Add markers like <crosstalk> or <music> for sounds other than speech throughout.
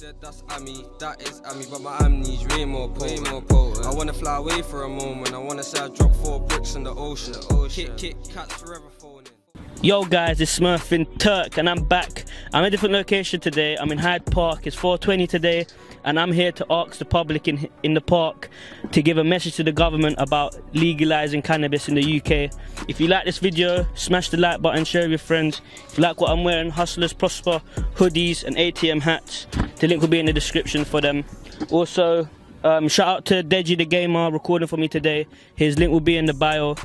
said that's Amy, that is Amy, but my amnesia way more potent. Way more potent. I wanna fly away for a moment. I wanna say I dropped four bricks in the ocean. The ocean. Kick, kick, cats forever phoning. Yo guys, it's Smurfing Turk and I'm back. I'm in a different location today. I'm in Hyde Park. It's 4:20 today, and I'm here to ask the public in in the park to give a message to the government about legalizing cannabis in the UK. If you like this video, smash the like button, share with your friends. If you like what I'm wearing, Hustlers Prosper hoodies and ATM hats. The link will be in the description for them. Also, um, shout out to Deji the Gamer recording for me today. His link will be in the bio.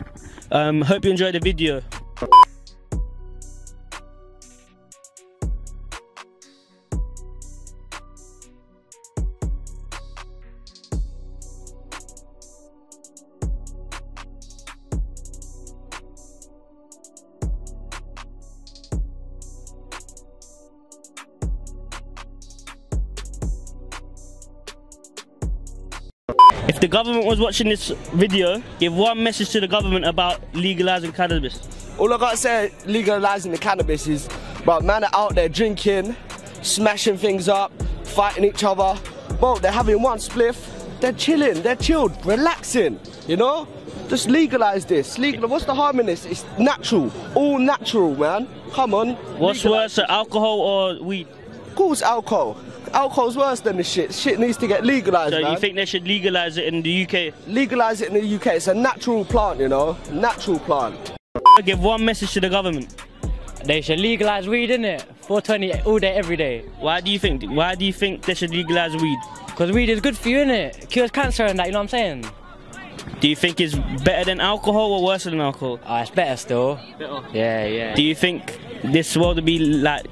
Um, hope you enjoyed the video. The government was watching this video, give one message to the government about legalizing cannabis. All I gotta say, legalizing the cannabis is, but man are out there drinking, smashing things up, fighting each other. Bro, they're having one spliff, they're chilling, they're chilled, relaxing, you know? Just legalize this. Legal. What's the harm in this? It's natural, all natural, man. Come on. What's legalize- worse, alcohol or weed? Of course, alcohol. Alcohol's worse than this shit. Shit needs to get legalized, So man. you think they should legalize it in the UK? legalize it in the UK. It's a natural plant, you know, natural plant. I Give one message to the government. They should legalize weed, innit? 420 all day, every day. Why do you think? Why do you think they should legalize weed? Because weed is good for you, innit? Cures cancer and that, you know what I'm saying? Do you think it's better than alcohol or worse than alcohol? Ah, it's better still. Yeah, yeah. Do you think this world will be like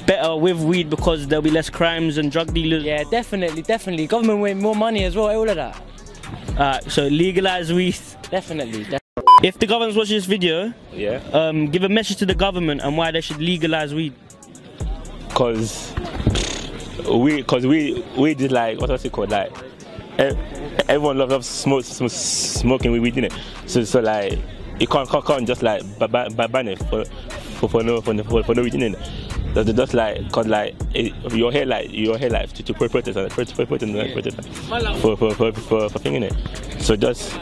better with weed because there'll be less crimes and drug dealers? Yeah, definitely, definitely. Government win more money as well, all of that. Alright, so legalize weed. Definitely. de- If the government's watching this video, Yeah, um, give a message to the government and why they should legalize weed. cause we, cause we, we did like what's it called? Like e- everyone loves, loves smoke, sm- smoking weed, innit? So, so like you can't, can't, can't just like ba- ba- ba- ban it for, for, for no, for no, for, for no reason, innit? Just, just like, cause like it, your hair, like your hair, like to, to protest, uh, protest, protest, like, protest for, for, for, for, for thing, innit? So just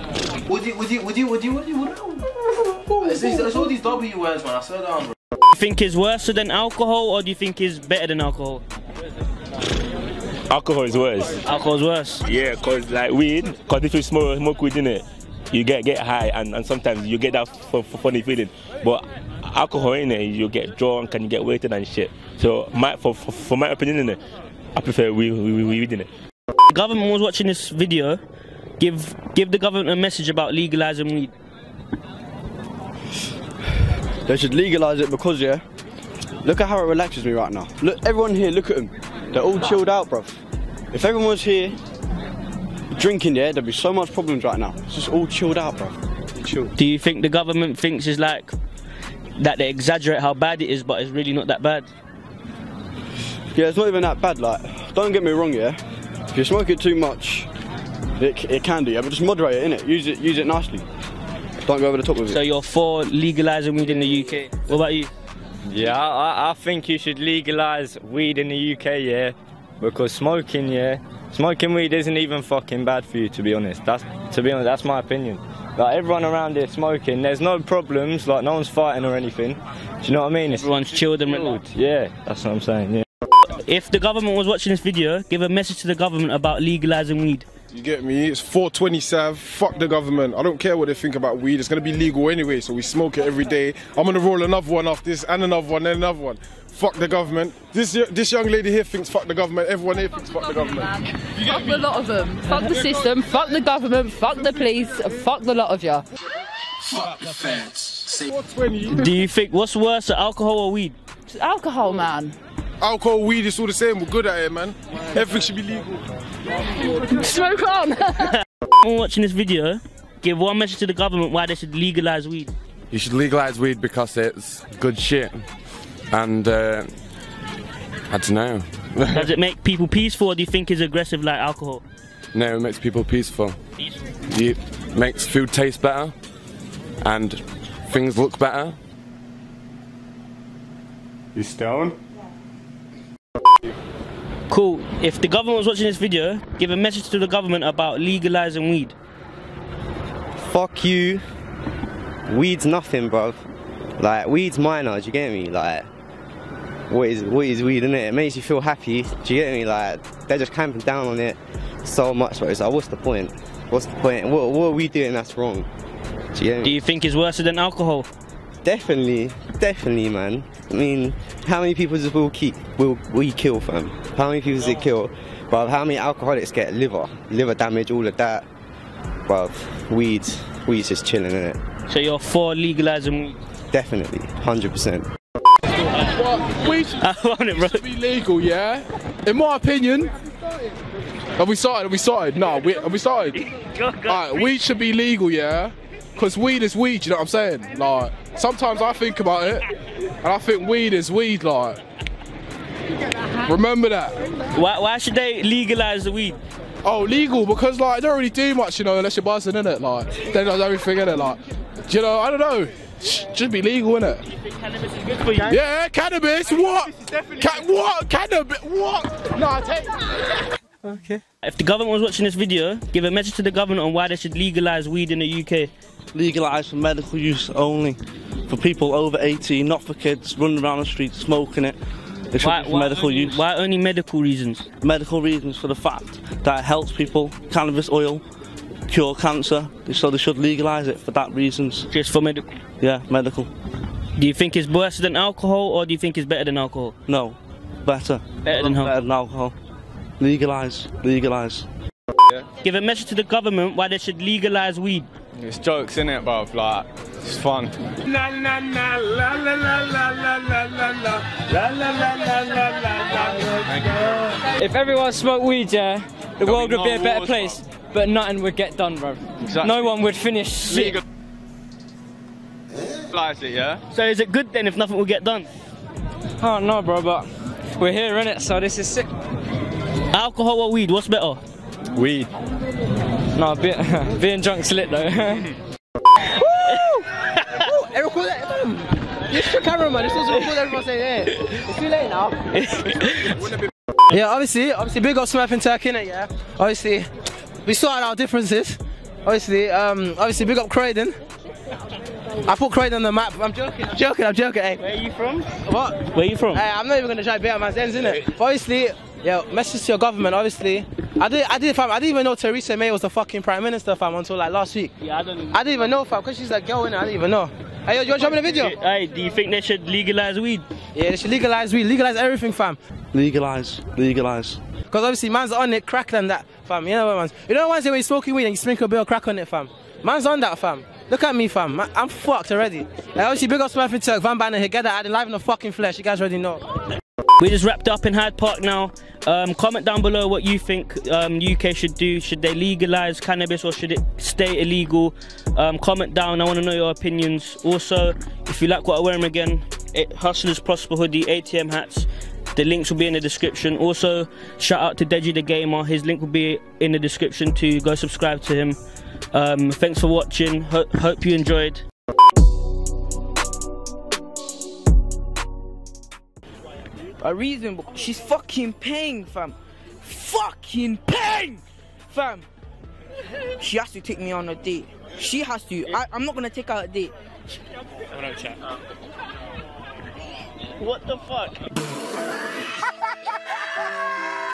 Would you, would you, would you, would you, would you, would you? It's, it's all these W words, man. I swear down, bro. Do you think it's worse than alcohol or do you think it's better than alcohol? alcohol is worse. Alcohol's worse. Yeah, cause like weed, cause if you smoke smoke weed in it, you get get high and, and sometimes you get that f- f- funny feeling. But alcohol in it, you get drunk and you get wasted and shit. So my for for, for my opinion in it, I prefer weed we, we, weed in it. The government was watching this video. Give give the government a message about legalizing weed. They should legalise it because, yeah, look at how it relaxes me right now. Look, everyone here, look at them. They're all chilled out, bro. If everyone was here drinking, yeah, there'd be so much problems right now. It's just all chilled out, bro. Chill. Do you think the government thinks it's like that they exaggerate how bad it is, but it's really not that bad? Yeah, it's not even that bad. Like, don't get me wrong, yeah. If you smoke it too much, it, it can do, yeah, but just moderate it, innit? Use it, use it nicely. Don't go over the top with So it. So you're for legalizing weed in the UK. What about you? Yeah, I, I think you should legalise weed in the UK, yeah, because smoking, yeah, smoking weed isn't even fucking bad for you, to be honest. That's to be honest, that's my opinion. Like everyone around here smoking, there's no problems, like no one's fighting or anything. Do you know what I mean? It's Everyone's chilled and relaxed. yeah, that's what I'm saying. Yeah. If the government was watching this video, give a message to the government about legalizing weed. You get me? It's 420 Sav. Fuck the government. I don't care what they think about weed. It's gonna be legal anyway, so we smoke it every day. I'm gonna roll another one off this and another one and another one. Fuck the government. This this young lady here thinks fuck the government. Everyone here thinks fuck the government. Fuck a lot of them. Fuck the system. Fuck the government. Fuck the police. Fuck the lot of you. Fuck the feds. Do you think what's worse, alcohol or weed? It's alcohol, man. Alcohol, weed, it's all the same. We're good at it, man. Everything should be legal. Smoke on. <laughs> Anyone watching this video, give one message to the government why they should legalize weed. You should legalize weed because it's good shit. And uh, I don't know. Does it make people peaceful or do you think it's aggressive like alcohol? No, it makes people peaceful. Peaceful. It makes food taste better and things look better. You stoned? Cool. If the government was watching this video, give a message to the government about legalizing weed. Fuck you. Weed's nothing, bruv. Like, weed's minor, do you get me? Like, what is, what is weed, innit? It It makes you feel happy, do you get me? Like, they're just camping down on it so much, but it's like, what's the point? What's the point? What, what are we doing that's wrong? Do you get me? Do you think it's worse than alcohol? Definitely, definitely, man. I mean, how many people does will keep will we kill, fam? How many people does it kill? But how many alcoholics get liver, liver damage, all of that? Well, weeds, weeds just chilling in it. So you're for legalizing weed? Definitely, hundred percent. What? We should, I want it, bro. should be legal, yeah? In my opinion. Have we started? Have we started? No, we, have we started? <laughs> Alright, weed should be legal, yeah? Because weed is weed, you know what I'm saying? Like, sometimes I think about it, and I think weed is weed, like. Remember that. Why, why should they legalize the weed? Oh, legal, because, like, it don't really do much, you know, unless you're buzzing, innit? Like, they does everything, innit? Like, you know, I don't know. Sh- Should be legal, innit? Cannabis is good for you. Yeah, cannabis, what? Ca- what? Cannabis, what? No, I take Okay. If the government was watching this video, give a message to the government on why they should legalize weed in the UK. Legalise for medical use only. For people over 18, not for kids running around the street smoking it. It should Why- be for medical only- use. Why only medical reasons? Medical reasons for the fact that it helps people. Cannabis oil, cure cancer. So they should legalise it for that reasons. Just for medical? Yeah, medical. Do you think it's worse than alcohol or do you think it's better than alcohol? No, better. Better than better than alcohol. Legalise, legalise. Give a message to the government why they should legalize weed. It's jokes, innit, bruv? Like, it's fun. La la la la la la la la la la la la la la la la If everyone smoked weed, yeah, the There'll world be would be a better wars, place. But nothing would get done, bro. Exactly. No one would finish shit. Legal- it, yeah? So is it good then if nothing will get done? Oh no, bro, but we're here, in it, So this is sick. Alcohol or weed, what's better? Weed. No, be, being drunk's lit though. Hey, record that. Um, This your camera, man. This was record everyone saying, hey, it's too late now. <laughs> yeah, obviously, obviously, big up Smurfing Turkey, innit, yeah? Obviously, we sorted our differences. Obviously, um, obviously, big up Croydon. I put Croydon on the map. I'm joking, I'm joking, I'm joking, hey. Where are you from? What? Where are you from? Hey, I'm not even gonna try to beat man's ends, innit? But obviously, yeah, message to your government, obviously. I did, I did, fam, I didn't even know Theresa May was the fucking prime minister, fam, until like last week. Yeah, I don't I didn't even know, fam, because she's a girl, innit? I didn't even know. Hey, yo, you want to jump in the video? Hey, do you think they should legalize weed? Yeah, they should legalize weed, legalize everything, fam. Legalise, legalise. Because obviously, man's on it, crack than that, fam. You know what, man? You know what, ones when you're smoking weed and you sprinkle a bit of crack on it, fam. Man's on that, fam. Look at me, fam. I'm fucked already. Like, obviously, big up Smurfing Turk, Van Banter here, get that added live in the fucking flesh. You guys already know. We just wrapped up in Hyde Park now. Um, comment down below what you think um, UK should do. Should they legalize cannabis or should it stay illegal? Um, comment down. I want to know your opinions. Also, if you like what I wear them again, it, Hustlers Prosper hoodie, ATM hats. The links will be in the description. Also, shout out to Deji the Gamer. His link will be in the description to go subscribe to him. Um, thanks for watching. Ho- hope you enjoyed. A reason, but she's fucking paying, fam. Fucking paying, fam. She has to take me on a date. She has to. I, I'm not gonna take her a date. What the fuck? <laughs>